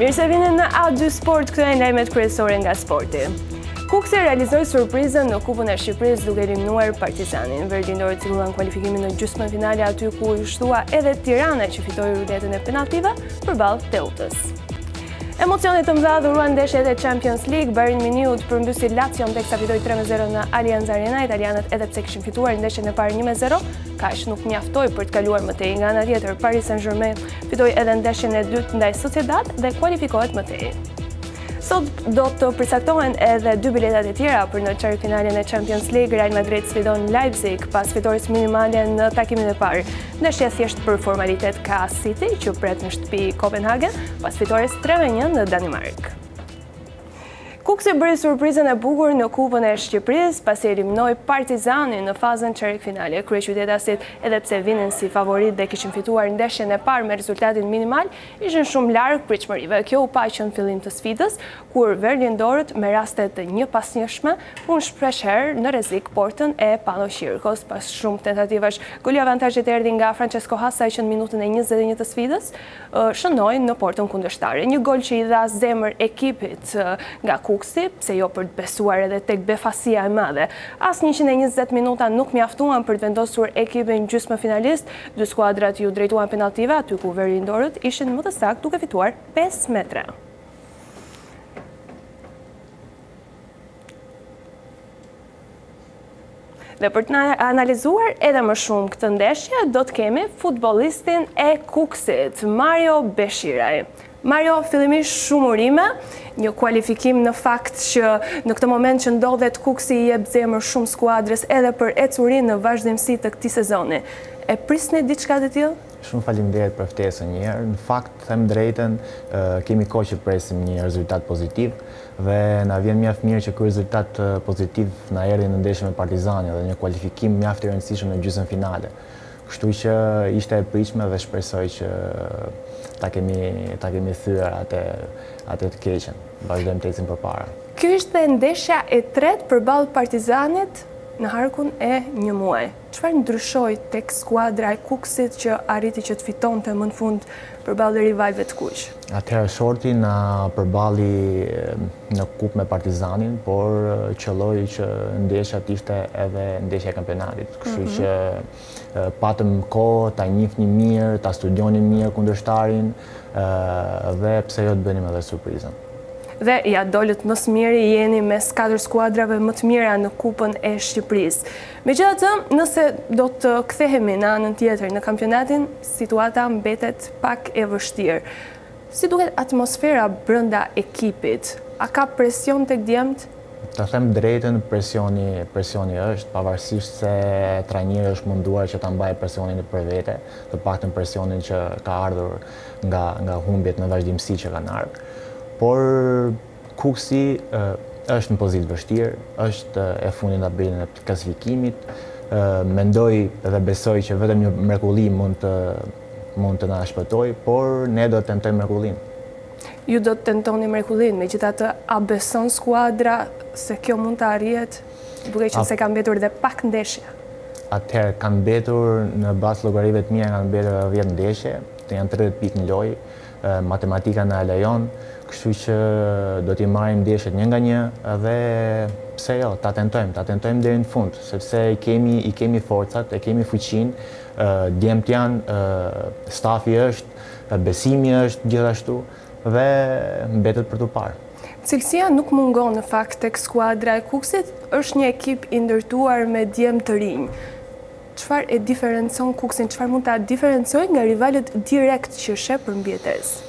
Mirë se vini në A2 Sport, këto janë lajmet kryesore nga sporti. Kukësi realizoi surprizën në kupën e Shqipërisë duke eliminuar Partizanin. Verilindorët siguruan kualifikimin në gjysmëfinale aty ku iu shtua edhe Tirana që fitoi ruletën e penaltive përballë Teutës. Emocione të mëdha dhuruan ndeshjet e Champions League, Bayern Munich përmbysi Lazion teksa fitoi 3-0 në Allianz Arena, italianët edhe pse kishin fituar ndeshjen e parë 1-0, kaq nuk mjaftoi për të kaluar më tej. Nga ana tjetër, Paris Saint-Germain fitoi edhe ndeshjen e dytë ndaj Sociedad dhe kualifikohet më tej. Sot do të përcaktohen edhe dy biletat e tjera për në çerekfinalen e Champions League, Real Madrid sfidon Leipzig pas fitores minimale në takimin e parë. Ndeshje thjesht për formalitet ka City që pret në shtëpi Copenhagen pas fitores 3-1 në Danimarkë. Kukësi bëri surprizën e bukur në Kupën e Shqipërisë, pasi eliminoi Partizanin në fazën çerekfinale. Kryeqytetasit, edhe pse vinin si favoritë dhe kishin fituar ndeshjen e parë me rezultatin minimal, ishin shumë larg pritshmërive. Kjo u pa që në fillim të sfidës, Kur verilindorët me raste të njëpasnjëshme, vunë shpeshherë në rrezik portën e Pano Qirkos pas shumë tentativash. Goli i avantazhit erdhi nga Francesco Hassaj që në minutën e njëzet e një të sfidës shënoi në portën kundërshtare. Një gol që i dha zemër ekipit nga Kukësi, pse jo për të besuar edhe tek befasia e madhe. As njëqind e njëzet minuta nuk mjaftuan për të vendosur ekipin gjysmëfinalist. Dy skuadrat iu drejtuan penalltive aty ku verdhin dorët ishin më të saktë duke fituar pesë me tre. Dhe për të analizuar edhe më shumë këtë ndeshje, do të kemi futbolistin e Kukësit, Mario Beshiraj. Mario, fillimisht shumë urime, një kualifikim në fakt që në këtë moment që ndodhet Kukësi i jep zemër shumë skuadrës edhe për ecurinë në vazhdimësi të këtij sezoni. E prisni diçka të tillë? Shumë faleminderit për ftesën një herë. Në fakt, të them drejtën, kemi kohë që presim një rezultat pozitiv dhe na vjen mjaft mirë që ky rezultat pozitiv na erdhi në ndeshjen me Partizanin dhe një kualifikim mjaft i rëndësishëm në gjysmëfinale. Kështu që ishte e pritshme dhe shpresoj që ta kemi ta kemi thyer atë atë të keqen. Vazhdojmë të ecim përpara. Kjo ishte ndeshja e tretë përballë Partizanit në harkun e një muaji. Çfarë ndryshoi tek skuadra e Kukësit që arriti që të fitonte më në fund përballë rivalëve të kuq? Atëherë shorti na përballi në Kupë me Partizanin, por qëlloi që ndeshja të ishte edhe ndeshja e kampionatit, kështu që patëm kohë ta njihnim mirë, ta studionim mirë kundërshtarin dhe pse jo të bënim edhe surprizën. Dhe ia dolët më së miri, jeni mes katër skuadrave më të mira në Kupën e Shqipërisë. Megjithatë, nëse do të kthehemi në anën tjetër në kampionatin, situata mbetet pak e vështirë. Si duket atmosfera brenda ekipit? A ka presion tek djemtë? Të them të drejtën, presioni, presioni është, pavarësisht se trajneri është munduar që ta mbajë presionin për vete, të paktën presionin që ka ardhur nga nga humbjet në vazhdimësi që kanë ardhur. Por Kukësi është në pozitë të vështirë, është e fundit në tabelën e klasifikimit. Mendoj dhe besoj që vetëm një mrekulli mund të mund të na shpëtojë, por ne do të tentojmë mrekullinë. Ju do të tentoni mrekullinë, megjithatë a beson skuadra se kjo mund të arrihet, duke qenë se kanë mbetur dhe pak ndeshje? Atëherë, kanë mbetur në bazë llogarive të mia, kanë mbetur dhe dhjetë ndeshje, janë 30 pikë në lojë, Matematika na e lejon, kështu që do t'i marrim ndeshjet një nga një dhe pse jo, ta tentojmë, ta tentojmë deri në fund, sepse i kemi i kemi forcat, e kemi fuqinë, djemtë janë, stafi është, besimi është gjithashtu dhe mbetet për t'u parë. Cilësia nuk mungon në fakt tek skuadra e Kukësit, është një ekip i ndërtuar me djem të rinj. Çfarë e diferencon Kukësin, çfarë mund ta diferencojë nga rivalët direktë që sheh për mbijetesë?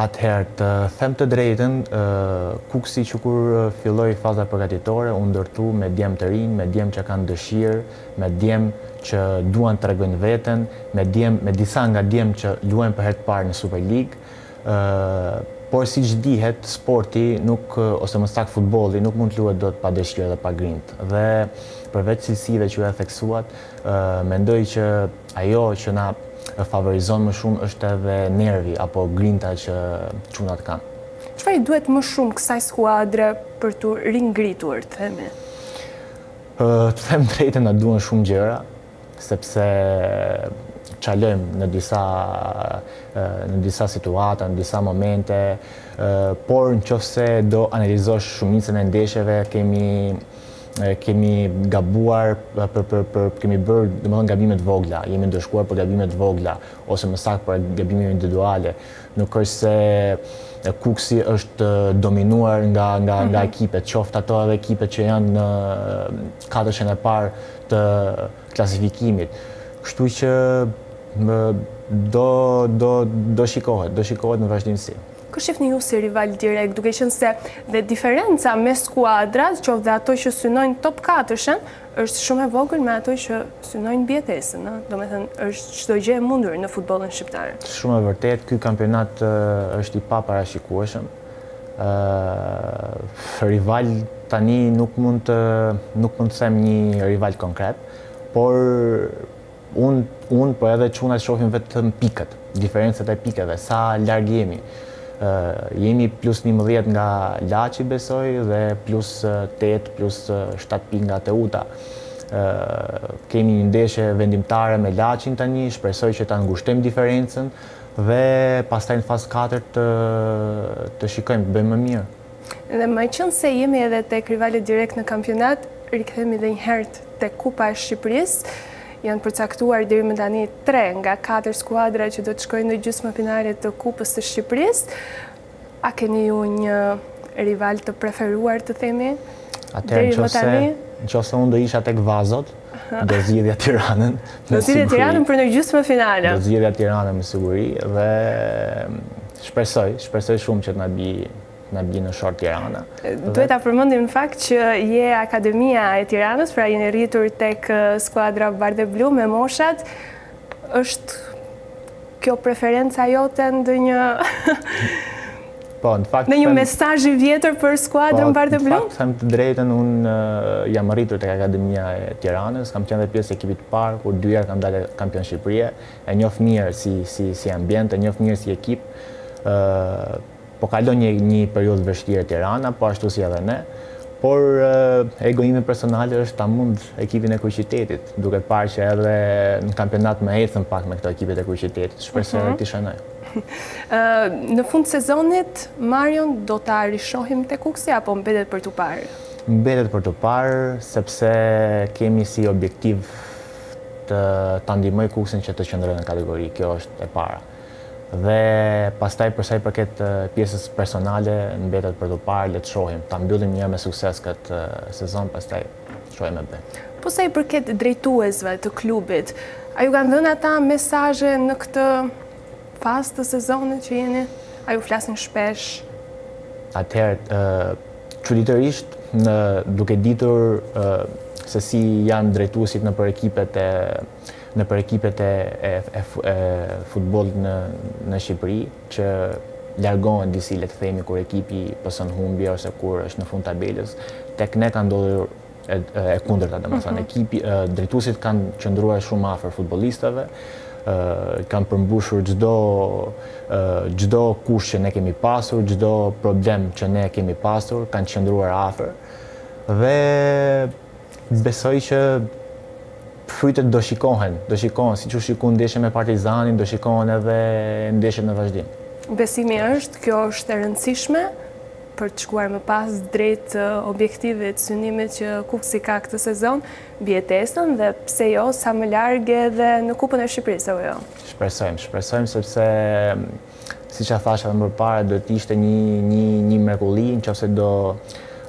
Atëherë, të them të drejtën, Kukësi që kur filloi faza përgatitore u ndërtu me djem të rinj, me djem që kanë dëshirë, me djem që duan të tregojnë veten, me djem, me disa nga djem që luajnë për herë të parë në Superligë. Por siç dihet, sporti nuk, ose më saktë futbolli, nuk mund të luhet dot pa dëshirë dhe pa grintë. Dhe, përveç cilësive që ju e theksuat, mendoj që ajo që na favorizon më shumë është edhe nervi apo grinta që çunat kanë. Çfarë i duhet më shumë kësaj skuadre për t'u ringritur, të themi? Të them të drejtën na duhen shumë gjëra, sepse çalojmë në disa në disa situata, në disa momente, por në qofë se do analizosh shumicën e ndeshjeve, kemi kemi gabuar për për për kemi bërë domethënë gabime të vogla, jemi ndëshkuar për gabime të vogla ose më saktë për gabime individuale. Nuk është se Kuksi është dominuar nga nga nga mhm ekipet, qoftë ato edhe ekipet që janë në katërshen e parë të klasifikimit. Kështu që do do do shikohet, do shikohet në vazhdimësi. Kë shihni ju si rival direkt, duke qenë se dhe diferenca mes skuadras, qoftë dhe ato që synojnë top 4-shën, është shumë e vogël me ato që synojnë mbijetesën, ëh? Domethënë është çdo gjë e mundur në futbollin shqiptar. Shumë e vërtetë, ky kampionat është i paparashikueshëm. rival tani nuk mund të nuk mund të them një rival konkret, por un un po edhe çuna shohim vetëm pikët, diferencat e pikëve, sa larg jemi. Ë jemi plus 11 nga Laçi besoj dhe plus 8 plus 7 pikë nga Teuta. Ë kemi një ndeshje vendimtare me Laçin tani, shpresoj që ta ngushtojmë diferencën Dhe pastaj në fazë të katërt të të shikojmë, të bëjmë më mirë. Dhe meqënëse jemi edhe tek rivalët direkt në kampionat, rikthehemi edhe një herë tek Kupa e Shqipërisë. Janë përcaktuar deri më tani tre nga katër skuadra që do të shkojnë në gjysmëfinale të Kupës së Shqipërisë. A keni ju një rival të preferuar të themi? Atëherë në qoftë se në qoftë se unë do isha tek vazot, do zgjidhja Tiranën. Do zgjidhja Tiranën për në gjysmë finale. Do zgjidhja Tiranën me siguri dhe shpresoj, shpresoj shumë që të na bjerë bjerë në short Tirana. Duhet ta përmendim në fakt që je akademia e Tiranës, pra jeni rritur tek skuadra bardheblu me moshat Është kjo preferenca jote ndonjë Po, në fakt... ndonjë mesazh i vjetër për skuadrën po, bardheblu? Po, në fakt, them të drejtën, unë jam rritur tek Akademia e Tiranës, kam qenë dhe pjesë ekipit të parë, ku dy herë kam dalë kampion Shqipërie, e njof mirë si, si, si ambient, e njof mirë si ekip, Po kalon një një periudhë të vështirë Tirana, po ashtu si edhe ne, por ego ime personale është ta mund ekipin e kryeqytetit, duke parë që edhe në kampionat më ecën pak me këto ekipet e kryeqytetit, shpresoj edhe t'i shënoj. Në fund të sezonit Marion do ta rishohim te Kukësi apo mbetet për t'u parë? Mbetet për t'u parë, sepse kemi si objektiv të ta ndihmoj Kukësin që të qëndrojë në kategori, kjo është e para. Dhe pastaj për sa i përket pjesës personale mbetet për t'u parë, le të shohim, ta mbyllim njëherë me sukses këtë sezon, pastaj shohim e bëjmë. Po sa i përket drejtuesve të klubit, a ju kanë dhënë ata mesazhe në këtë fazë të sezonit që jeni? A ju flasin shpesh? Atëherë, çuditërisht, në duke ditur se si janë drejtuesit nëpër ekipet e nëpër ekipet e e futbollit në në Shqipëri që largohen disi le të themi kur ekipi pëson humbje ose kur është në fund tabelës tek ne ka ndodhur e, e kundërta domethënë mm -hmm. ekipi e, drejtuesit kanë qëndruar shumë afër futbollistëve kanë përmbushur çdo çdo kusht që ne kemi pasur, çdo problem që ne kemi pasur, kanë qëndruar afër. Dhe Besoj që frytet do shikohen, do shikohen, siç u shikuan ndeshja me Partizanin, do shikohen edhe ndeshjet në vazhdim. Besimi është, kjo është e rëndësishme për të shkuar më pas drejt objektivit, synimit që Kukësi ka këtë sezon, mbijetesën dhe pse jo, sa më larg edhe në Kupën e Shqipërisë, apo jo? Shpresojmë, shpresojmë sepse Siç ja thashë edhe më përpara, do të ishte një një një mrekulli në qoftë se do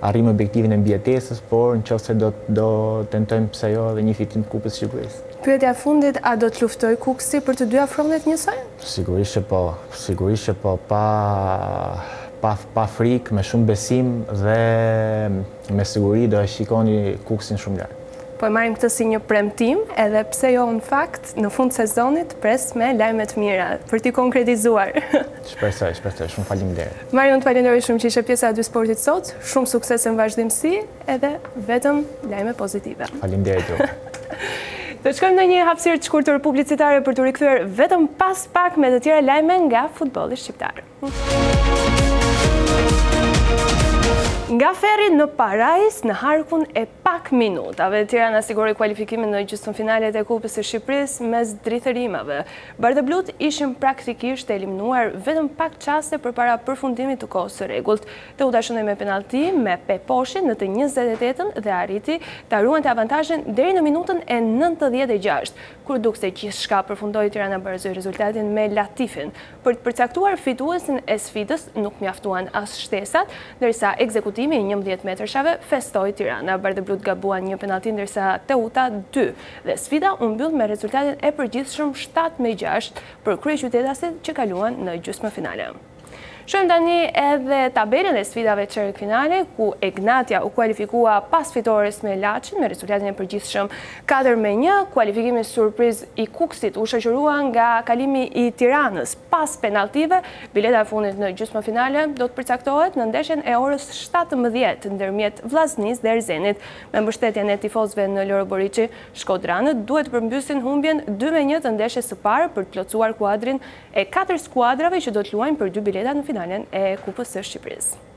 arrijmë objektivin e mbijetesës, por në qoftë se do do tentojmë pse jo edhe një fitim të Kupës së Shqipërisë. Pyetja e fundit, a do të luftojë Kukësi për të dyja frontet njësoj? Sigurisht që po, sigurisht që po, pa pa pa frikë, me shumë besim dhe, me siguri do e shikoni Kukësin shumë lart. Po e marrim këtë si një premtim, edhe pse jo në fakt, në fund sezonit pres me lajme të mira, për t'i konkretizuar. Shpresoj, shpresoj, shumë faleminderit. Mario, unë të falenderoj shumë që ishe pjesë e A2 Sportit sot, shumë suksese në vazhdimësi, edhe vetëm lajme pozitive. Faleminderit juve. Do të shkojmë në një hapësirë të shkurtër publicitare për t'u rikthyer vetëm pas pak me të tjera lajme nga futbolli shqiptar. Nga ferri në parajsë në harkun e pak minutave, Tirana siguroi kualifikimin në gjysmëfinalet e Kupës së Shqipërisë mes drithërimave. Bardheblutë ishin praktikisht të eliminuar vetëm pak çaste përpara përfundimit të kohës së rregullt. Teuta shënoi me penallti me Peposhin në të njëzet e tetën dhe arriti ta ruante avantazhin deri në minutën e nëntëdhjetë e gjashtë, kur dukej se gjithçka përfundoi Tirana barazoi rezultatin me Latifin, Për të përcaktuar fituesin e sfidës nuk mjaftuan as shtesat, ndërsa te ekzekutimi i njëmbëdhjetëmetërshave festoi Tirana. Bardheblutë gabuan një penallti ndërsa Teuta dy dhe sfida u mbyll me rezultatin e përgjithshëm shtatë me gjashtë për kryeqytetasit që kaluan në gjysmëfinale. Shohim tani edhe tabelën e sfidave çerekfinale, ku Egnatia u kualifikua pas fitores me Laçin me rezultatin e përgjithshëm Katër me një, kualifikimi surprizë i Kukësit u shoqërua nga kalimi i Tiranës pas penalltive. Bileta e fundit në gjysmëfinale do të përcaktohet në ndeshjen e orës shtatëmbëdhjetë ndërmjet Vllaznisë dhe Erzenit. Me mbështetjen e tifozëve në Loro Boriçi, shkodranët duhet të përmbysin humbjen dy me një të ndeshjes së parë për të plotësuar kuadrin e katër skuadrave që do të luajnë për dy bileta në finalen e Kupës së Shqipërisë.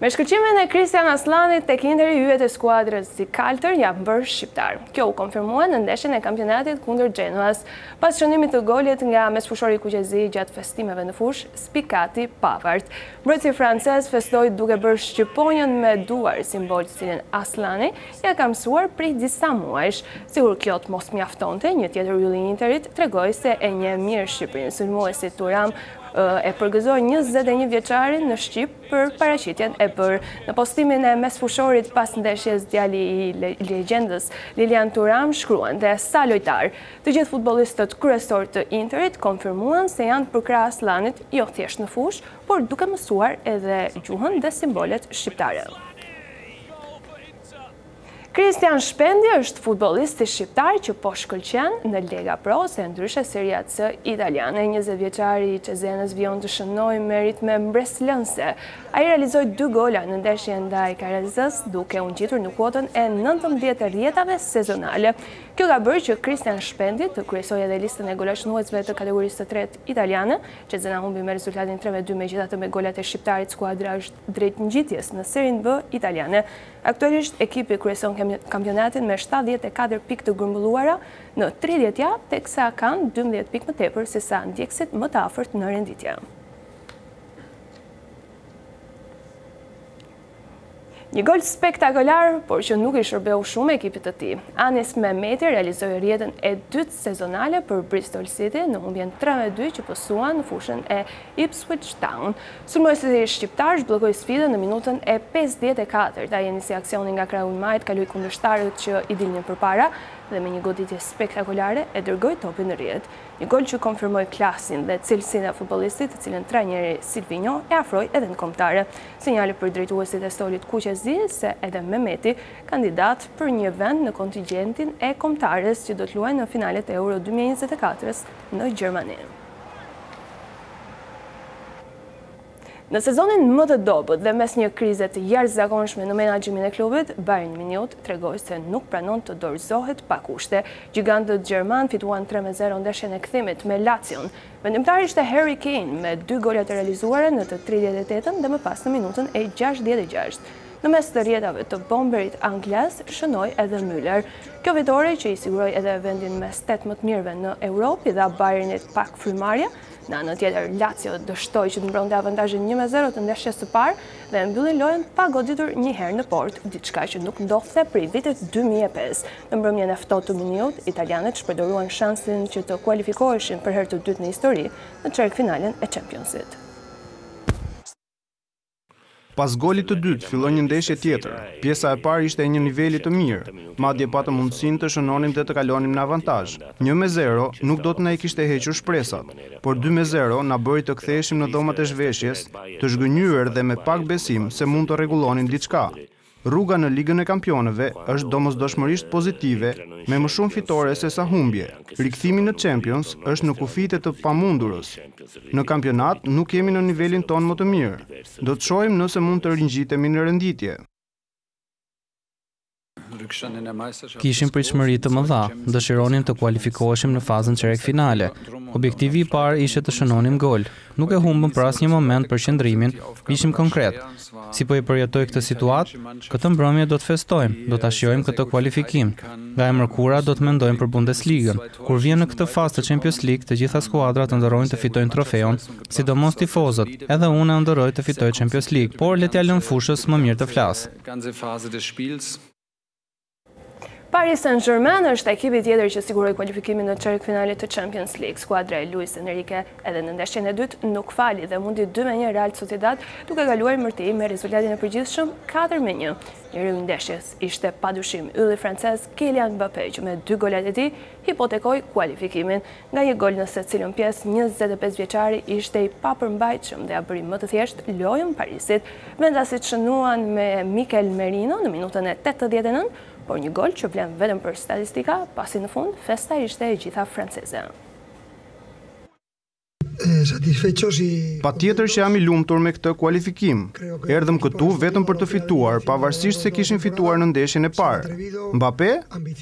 Me shkëlqimin e Kristian Aslanit tek Interi yjet e skuadrës zikaltër janë bërë shqiptarë. Kjo u konfirmua në ndeshjen e kampionatit kundër Genoas, pas shënimit të golit nga mesfushori kuqezi gjatë festimeve në fushë, spikati Pavard. Mbrojtësi francez festoi duke bërë shqiponjën me duar, simbol të cilin Aslani ia ka mësuar prej disa muajsh. Sikur kjo të mos mjaftonte, një tjetër yll i Interit tregoi se e njeh mirë Shqipërinë, sulmuesi Thuram e përgëzoi njëzet e një vjeçarin në shqip për paraqitjen e bërë në postimin e mesfushorit pas ndeshjes djali i legjendës Lilian Thuram shkruan dhe sa lojtar. Të gjithë futbollistët kryesorë të Interit konfirmuan se janë përkrah Asllanit jo thjesht në fushë por duke mësuar edhe gjuhën dhe simbolet shqiptare. Kristian Shpendi është futbollisti shqiptar që po shkëlqen në Lega Pro ose ndryshe Seria C italiane. Njëzet vjeçari i Çezenës vijon të shënojë me ritme mbresëlënëse. Ai realizoi dy gola në ndeshjen ndaj Karrarezes, duke u ngjitur në kuotën e nëntëmbëdhjetë rrjetave sezonale. Kjo ka bërë që Kristian Shpendi të kryesojë edhe listën e golashënuesve të Kategorisë së Tretë italiane. Çezena humbi me rezultatin tre me dy, megjithatë me golat e shqiptarit skuadra është drejt ngjitjes në Serinë B italiane. Aktualisht ekipi kryeson kampionatin me shtatëdhjetë e katër pikë të grumbulluara në tridhjetë javë, teksa kanë dymbëdhjetë pikë më tepër se sa ndjekësit më të afërt në renditje. Një gol spektakolar, por që nuk i shërbeu shumë ekipit të tij. Anis Mehmeti realizoi rrjetën e dytë sezonale për Bristol City në humbjen tre me dy që pësuan në fushën e Ipswich Town. Sulmuesi shqiptar zhbllokoi sfidën në minutën e pesëdhjetë e katërt. Ai e nisi aksionin nga krahu i majtë, kaloi kundërshtarët që i dilnin përpara dhe me një goditje spektakolare e dërgoi topin në rrjetë. Një gol që konfirmoi klasin dhe cilësinë e futbollistit, të cilën trajneri Silvinjo e afroi edhe në Kombëtare. Sinjale për drejtuesit e stolit kuqezi se edhe Mehmeti kandidon për një vend në kontigjentin e Kombëtares që do të luajë në finalet e Euro dy mijë e njëzet e katër-s në Gjermani. Në sezonin më të dobët dhe mes një krize të jashtëzakonshme në menaxhimin e klubit, Bayern Mynih tregoi se nuk pranon të dorëzohet pa kushte. Gjigantët gjermanë fituan tre me zero ndeshjen e kthimit me Lacion. Vendimtar ishte Harry Kane me dy golat e realizuara në të tridhjetë e tetën dhe më pas në minutën e gjashtëdhjetë e gjashtë. Në mes të rrjetave të bomberit anglez shënoi edhe Müller. Kjo fitore që i siguroi edhe vendin mes tetë më të mirëve në Europë i dha Bayernit pak frymëmarrje. Në anën tjetër, Lazio dështoi që të mbronte avantazhin një me zero të ndeshjes së parë dhe mbylli lojën pa goditur njëherë në portë, diçka që nuk ndodhte prej vitit dy mijë e pesë. Në mbrëmjen e ftohtë të Mynihut, italianët shpërdoruan shansin që të kualifikoheshin për herë të dytë në histori në çerekfinalen e Championsit. Pas golit të dytë, filloi një ndeshje tjetër. Pjesa e parë ishte e një niveli të mirë, madje patëm mundësinë të shënonim dhe të kalonim në avantazh. Një me zero nuk do të na i kishte hequr shpresat, por dy me zero na bëri të ktheheshim në dhomat e zhveshjes të zhgënjyer dhe me pak besim se mund të rregullonim diçka. Rruga në Ligën e Kampionëve është domosdoshmërisht pozitive, me më shumë fitore sesa humbje. Rikthimi në Champions është në kufijtë e të pamundurës. Në kampionat nuk jemi në nivelin tonë më të mirë. Do të shohim nëse mund të ringjitemi në renditje. Kishim pritshmëri të mëdha, dëshironim të kualifikoheshim në fazën çerekfinale. Objektivi i parë ishte të shënonim gol. Nuk e humbëm për asnjë moment përqendrimin, ishim konkretë. Si po e përjetoj këtë situatë? Këtë mbrëmje do të festojmë, do ta shijojmë këtë kualifikim. Nga e mërkura do të mendojmë për Bundesligën. Kur vjen në këtë fazë të Champions League, të gjitha skuadrat ëndërrojnë të fitojnë trofeun, sidomos tifozët, edhe unë e ëndërroj të fitoj Champions League, por le t'ia lëmë fushës më mirë të flasë. Paris Saint-Germain është ekipi tjetër që siguroi kualifikimin në çerekfinalet e Champions League. Skuadra e Luis Enrique edhe në ndeshjen e dytë nuk fali dhe mundi 2-1 Real Sociedad, duke kaluar më tej me rezultatin e përgjithshëm 4-1. Njeriu i ndeshjes ishte padyshim ylli francez Kylian Mbappé që me dy golat e tij hipotekoi kualifikimin. Nga një gol në secilën pjesë, njëzet e pesë vjeçari ishte i papërmbajtshëm dhe ia bëri më të thjeshtë lojën Parisit. Vendasit shënuan me Mikel Merino në minutën e tetëdhjetë e nëntë, por një gol që vlen vetëm për statistika, pasi në fund festa ishte e gjitha franceze. Patjetër që jam i lumtur me këtë kualifikim. Erdhëm këtu vetëm për të fituar, pavarësisht se kishim fituar në ndeshjen e parë. Mbappe?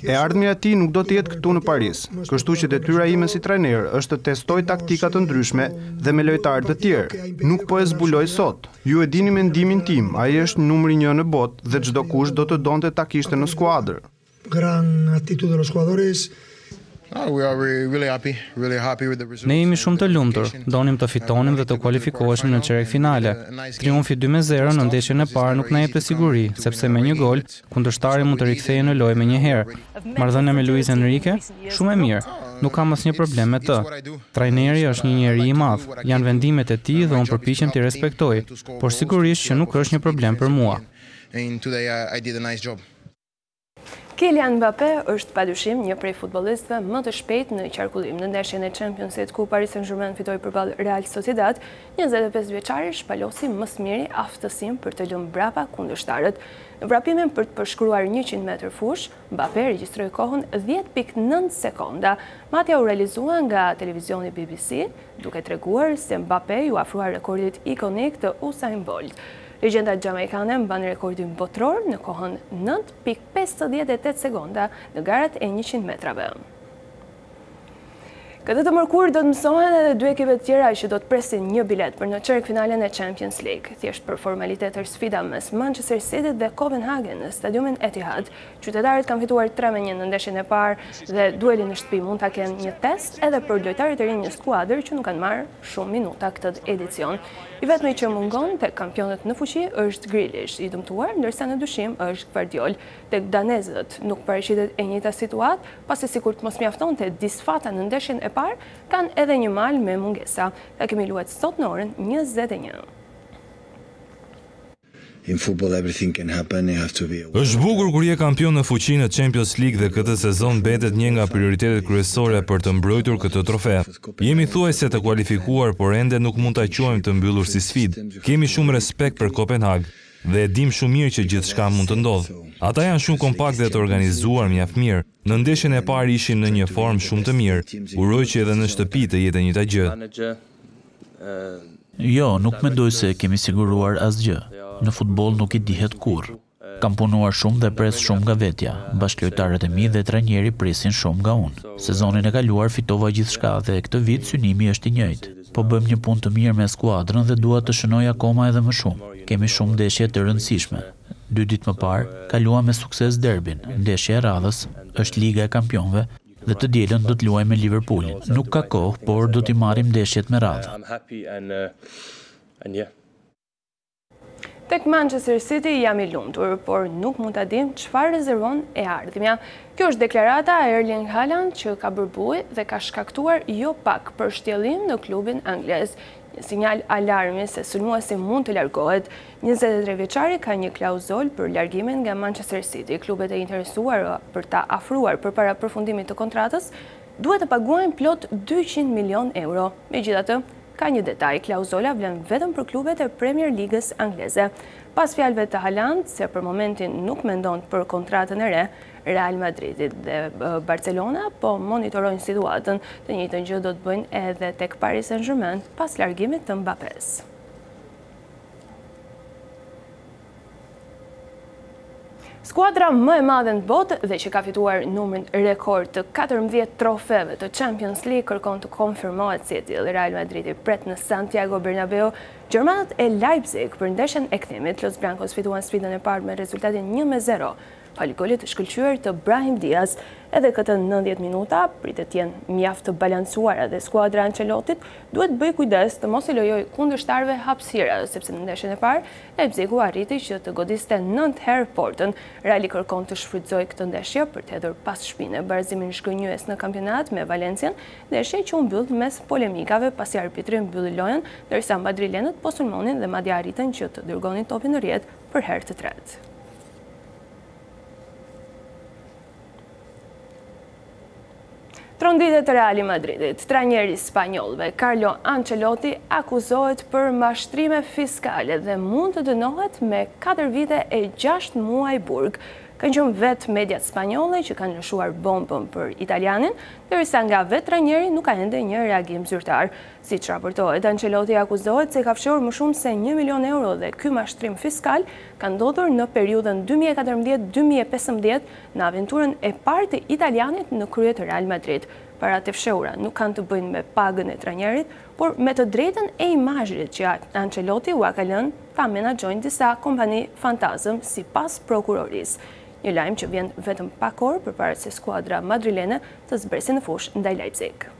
E ardhmja e tij nuk do të jetë këtu në Paris. Kështu që detyra ime si trajner është të testoj taktika të ndryshme dhe me lojtarë të tjerë. Nuk po e zbuloj sot. Ju e dini mendimin tim, ai është numri një në botë dhe çdokush do të donte ta kishte në skuadër. Ne jemi shumë të lumtur, donim të fitonim dhe të kualifikoheshim në çerekfinale. Triumfi dy me zero në ndeshjen e parë nuk na jepte siguri, sepse me një gol Kundërshtari mund të rikthehej në lojë menjëherë. Marrëdhënia me Luis Enrique? Shumë e mirë. Nuk kam asnjë problem me të. Trajneri është një njeri i madh, janë vendimet e tij dhe unë përpiqem t'i respektoj, por sigurisht që nuk është një problem për mua. Kylian Mbappe është padyshim një prej futbollistëve më të shpejtë në qarkullim. Në ndeshjen e Championsit ku Paris Saint-Germain fitoi përballë Real Sociedad, Njëzet e pesë vjeçari shpalosi më së miri aftësinë për të lënë mbrapa kundërshtarët. Në vrapimin për të përshkruar njëqind metër fushë, Mbappe regjistroi kohën dhjetë pikë nëntë sekonda. Matja u realizua nga televizioni bbc, duke treguar se Mbappe iu afrua rekordit ikonik të Usain Bolt. Legjenda xhamaikane mban rekordin botëror në kohën nëntë pikë pesëdhjetë e tetë sekonda në garat e njëqind metrave. Këtë të mërkurë do të mësohen edhe dy ekipe të tjera që do të presin një biletë për në çerekfinalen e Champions League. Thjesht për formalitet është sfida mes Manchester City dhe Kopenhagen në stadiumin Etihad. Qytetarët kanë fituar 3 me 1 në ndeshjen e parë dhe duelin në shtëpi mund ta kenë një test edhe për lojtarët e rinj në skuadër që nuk kanë marrë shumë minuta këtë edicion. I vetmi që mungon tek kampionët në fuqi është Grealish, i dëmtuar, ndërsa në dyshim është Gvardiol. Tek danezët nuk paraqitet e njëjta situatë, pasi sikur të mos mjaftonte disfata në ndeshjen e parë, kanë edhe një mal me mungesa. Takimi luhet sot në orën njëzet e një. Është bukur kur je kampion në fuqi në Champions League dhe këtë sezon mbetet një nga prioritetet kryesore për të mbrojtur këtë trofe. Jemi thuajse të kualifikuar, por ende nuk mund ta quajmë të mbyllur si sfidë. Kemi shumë respekt për Kopenhagën. Dhe e dimë shumë mirë që gjithçka mund të ndodhë. Ata janë shumë kompaktë dhe të organizuar mjaft mirë. Në ndeshjen e parë ishin në një formë shumë të mirë. Uroj që edhe në shtëpi të jetë e njëjta gjë. Jo, nuk mendoj se e kemi siguruar asgjë. Në futboll nuk i dihet kurrë. Kam punuar shumë dhe pres shumë nga vetja. Bashkëlojtarët e mi dhe trajneri presin shumë nga unë. Sezonin e kaluar fitova gjithçka dhe këtë vit synimi është i njëjtë. Po bëjmë një punë të mirë me skuadrën dhe dua të shënoj akoma edhe më shumë. Kemi shumë ndeshje të rëndësishme. Dy ditë më parë, kaluam me sukses derbin, ndeshja e radhës është Liga e Kampionëve dhe të dielën do të luajmë me Liverpoolin. Nuk ka kohë, por do t'i marrim ndeshjet me radhë. Tek Manchester City jam i lumtur, por nuk mund ta dimë çfarë rezervon e ardhmja. Kjo është deklarata e Erling Haaland që ka bërë bujë dhe ka shkaktuar jo pak përshtjellim në klubin anglez. Një sinjal alarmi se sulmuesi mund të largohet. Njëzet e tre vjeçari ka një klauzolë për largimin nga Manchester City. Klubet e interesuara për ta afruar përpara përfundimit të kontratës duhet të paguajnë plot dyqind milionë euro. Megjithatë, Ka një detaj, klauzola vlen vetëm për klubet e Premier Ligës angleze. Pas fjalëve të Haaland se për momentin nuk mendon për kontratën e re, Real Madridi dhe Barcelona po monitorojnë situatën. Të njëjtën gjë do të bëjnë edhe tek Paris Saint-Germain pas largimit të Mbappes. Skuadra më e madhe në botë dhe që ka fituar numrin rekord të katërmbëdhjetë trofeeve të Champions League kërkon të konfirmohet si e tillë. Real Madridi pret në Santiago Bernabeu gjermanët e Leipzig për ndeshjen e kthimit. Los Blancos fituan sfidën e parë me rezultatin një me zero Falë golit të shkëlqyer të Brahim Diaz, edhe këto nëntëdhjetë minuta pritet të jenë mjaft të balancuara dhe skuadra e Ancelottit duhet të bëjë kujdes të mos u lejojë kundërshtarëve hapësira, sepse në ndeshjen e parë Leipzigu arriti që të godiste nëntë herë portën. Reali kërkon të shfrytëzojë këtë ndeshje për të hedhur pas shpine barazimin zhgënjyes në kampionat me Valencian, ndeshje që u mbyll mes polemikave pasi arbitri mbylli lojën ndërsa madrilenët po sulmonin dhe madje arritën që të dërgonin topin në rrjetë për herë të tretë. Tronditet Reali i Madridit, trajneri i spanjollëve, Carlo Ancelotti akuzohet për mashtrime fiskale dhe mund të dënohet me katër vite e gjashtë muaj burg. Kanë qenë vetë mediat spanjolle që kanë lëshuar bombën për italianin, ndërsa nga vetë trajneri nuk ka ende një reagim zyrtar. Siç raportohet, Ancelotti akuzohet se ka fshehur më shumë se një milion euro dhe ky mashtrim fiskal ka ndodhur në periudhën dy mijë e katërmbëdhjetë dy mijë e pesëmbëdhjetë në aventurën e parë të italianit në krye të Real Madrid. Paratë e fshehura nuk kanë të bëjnë me pagën e trajnerit, por me të drejtën e imazhit që Ancelotti ua ka lënë ta menaxhojnë disa kompani fantazëm sipas prokurorisë. Një lajm që vjen vetëm pak orë përpara se skuadra madrilene të zbresë në fushë ndaj Leipzig.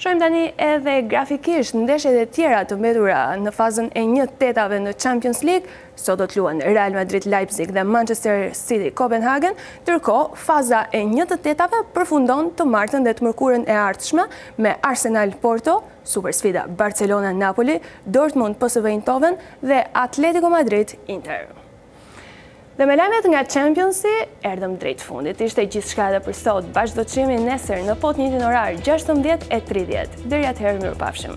Shohim tani edhe grafikisht ndeshjet e tjera të mbetura në fazën e një të tetave në Champions League, sot do të luajnë Real Madrid Leipzig dhe Manchester City Copenhagen, ndërkohë faza e një të tetave përfundon të martën dhe të mërkurën e ardhshme me Arsenal Porto, supersfida Barcelona Napoli, Dortmund PSV Eindhoven dhe Atletico Madrid Inter. Dhe me lajmet nga Championsi, erdhëm drejt fundit. Ishte gjithçka edhe për sot, bashkë do të jemi nesër në po të njëjtin orar 16.30. Deri atëherë mirupafshim.